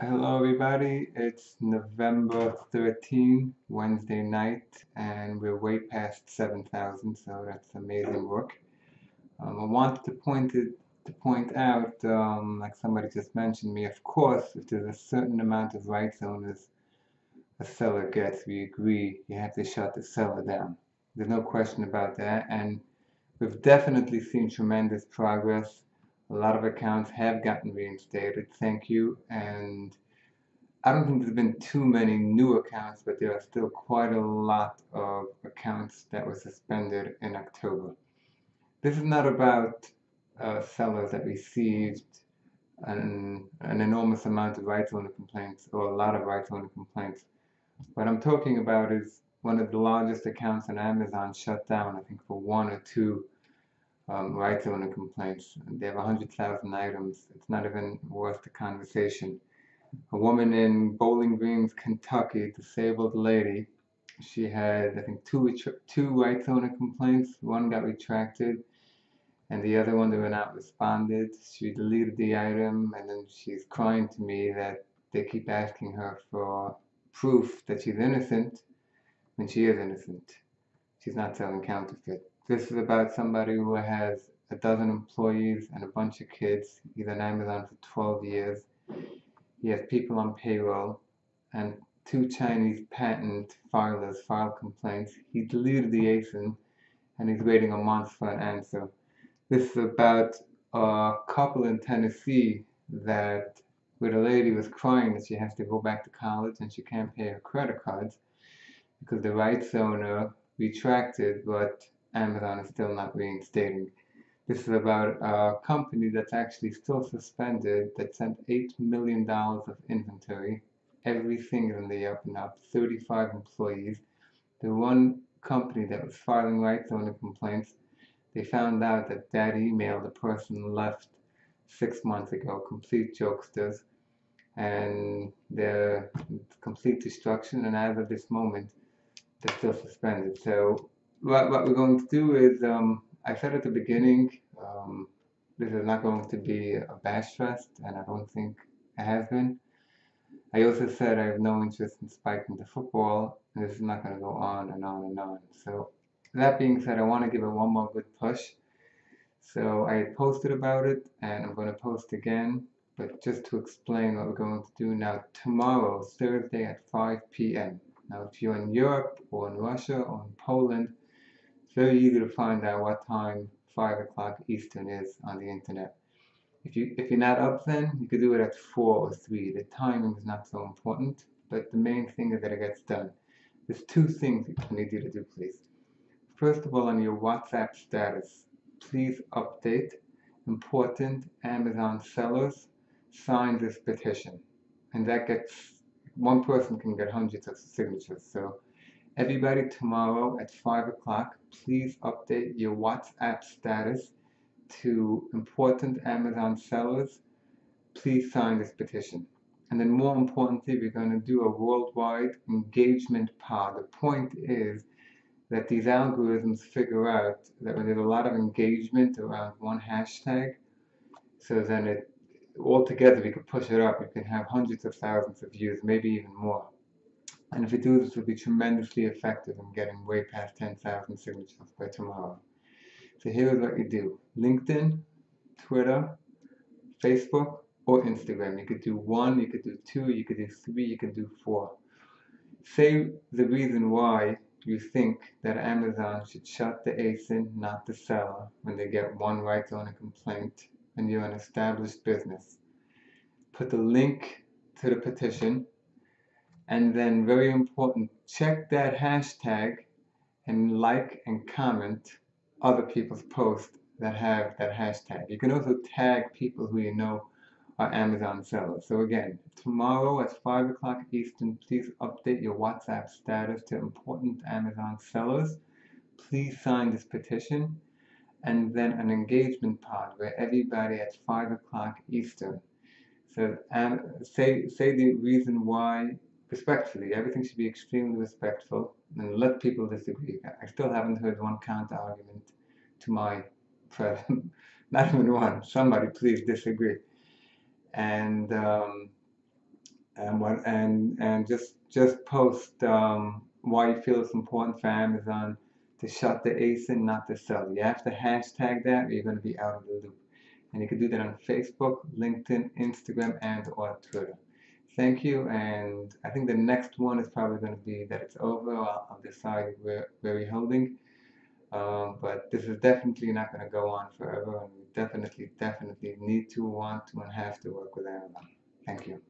Hello, everybody. It's November 13, Wednesday night, and we're way past 7,000, so that's amazing work. Um, I wanted to point it, to point out, um, like somebody just mentioned me, of course, if there's a certain amount of rights owners a seller gets, we agree you have to shut the seller down. There's no question about that, and we've definitely seen tremendous progress. A lot of accounts have gotten reinstated. Thank you. And I don't think there's been too many new accounts, but there are still quite a lot of accounts that were suspended in October. This is not about uh, sellers that received an, an enormous amount of rights owner complaints or a lot of rights owner complaints. What I'm talking about is one of the largest accounts on Amazon shut down, I think, for one or two um, rights owner complaints. They have 100,000 items. It's not even worth the conversation. A woman in Bowling Green, Kentucky, disabled lady, she had, I think, two, two rights owner complaints. One got retracted, and the other one, they were not responded. She deleted the item, and then she's crying to me that they keep asking her for proof that she's innocent when she is innocent. She's not selling counterfeit. This is about somebody who has a dozen employees and a bunch of kids. He's on Amazon for 12 years. He has people on payroll and two Chinese patent filers filed complaints. He deleted the ASIN and he's waiting a month for an answer. This is about a couple in Tennessee that where the lady was crying that she has to go back to college and she can't pay her credit cards because the rights owner retracted but Amazon is still not reinstating. This is about a company that's actually still suspended that sent $8 million of inventory. Everything is in the up and up, 35 employees. The one company that was filing rights owner complaints, they found out that that email the person left six months ago, complete jokesters, and the complete destruction, and as of this moment, they're still suspended. So what, what we're going to do is, um, I said at the beginning, um, this is not going to be a bash fest, and I don't think it has been. I also said I have no interest in spiking the football, and this is not going to go on and on and on. So that being said, I want to give it one more good push. So I posted about it, and I'm going to post again, but just to explain what we're going to do now. Tomorrow, Thursday at 5 p.m. Now, if you're in Europe or in Russia or in Poland, it's very easy to find out what time 5 o'clock Eastern is on the internet. If, you, if you're not up then, you could do it at 4 or 3. The timing is not so important, but the main thing is that it gets done. There's two things I need you to do, please. First of all, on your WhatsApp status, please update important Amazon sellers sign this petition. And that gets, one person can get hundreds of signatures. So Everybody tomorrow at 5 o'clock, please update your WhatsApp status to important Amazon sellers. Please sign this petition. And then more importantly, we're going to do a worldwide engagement pod. The point is that these algorithms figure out that when there's a lot of engagement around one hashtag, so then it altogether we could push it up. We can have hundreds of thousands of views, maybe even more. And if we do this, we'll be tremendously effective in getting way past 10,000 signatures by tomorrow. So here's what you do. LinkedIn, Twitter, Facebook, or Instagram. You could do one, you could do two, you could do three, you could do four. Say the reason why you think that Amazon should shut the ASIN, not the seller, when they get one rights owner complaint and you're an established business. Put the link to the petition and then very important, check that hashtag and like and comment other people's posts that have that hashtag. You can also tag people who you know are Amazon sellers. So again, tomorrow at 5 o'clock Eastern, please update your WhatsApp status to important Amazon sellers. Please sign this petition and then an engagement pod where everybody at 5 o'clock Eastern says, and um, say, say the reason why respectfully. Everything should be extremely respectful and let people disagree. I still haven't heard one counter argument to my present. Not even one. Somebody please disagree. And um, and what and and just just post um, why you feel it's important for Amazon to shut the ASIN, not to sell. You have to hashtag that, or you're going to be out of the loop. And you can do that on Facebook, LinkedIn, Instagram, and or Twitter. Thank you, and I think the next one is probably going to be that it's over. I'll, I'll decide where where we're holding. Um, but this is definitely not going to go on forever, and we definitely, definitely need to, want to, and have to work with Amazon. Thank you.